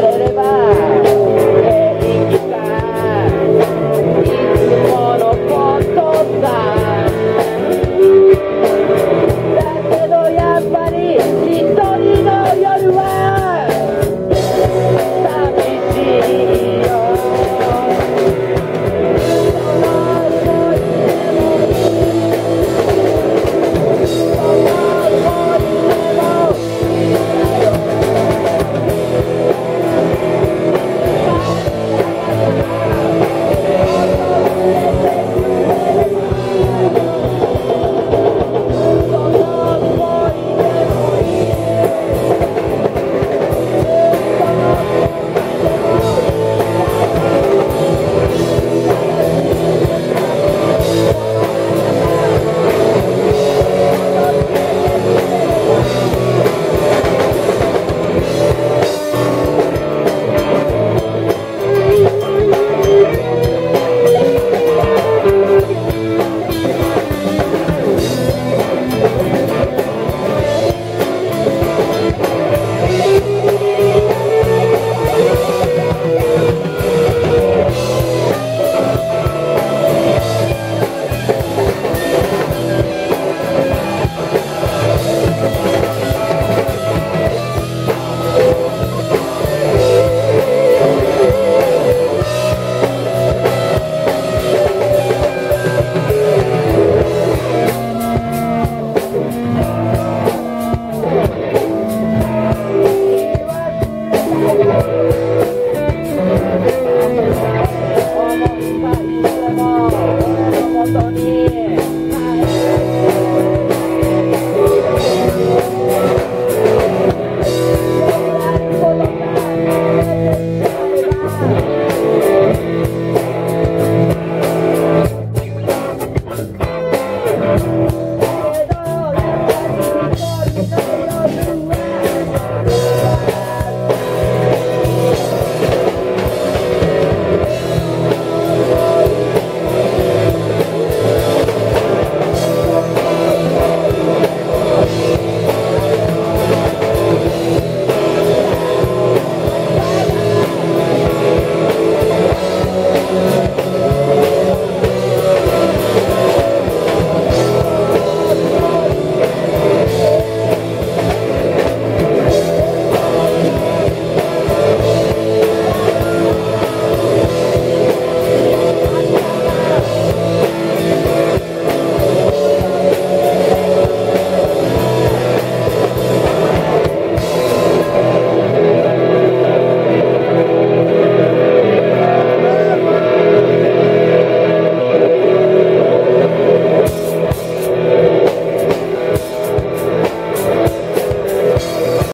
Eleva